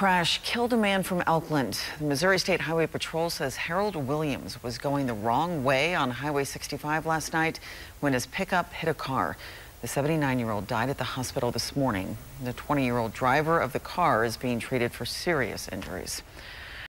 crash killed a man from Elkland. The Missouri State Highway Patrol says Harold Williams was going the wrong way on Highway 65 last night when his pickup hit a car. The 79-year-old died at the hospital this morning. The 20-year-old driver of the car is being treated for serious injuries.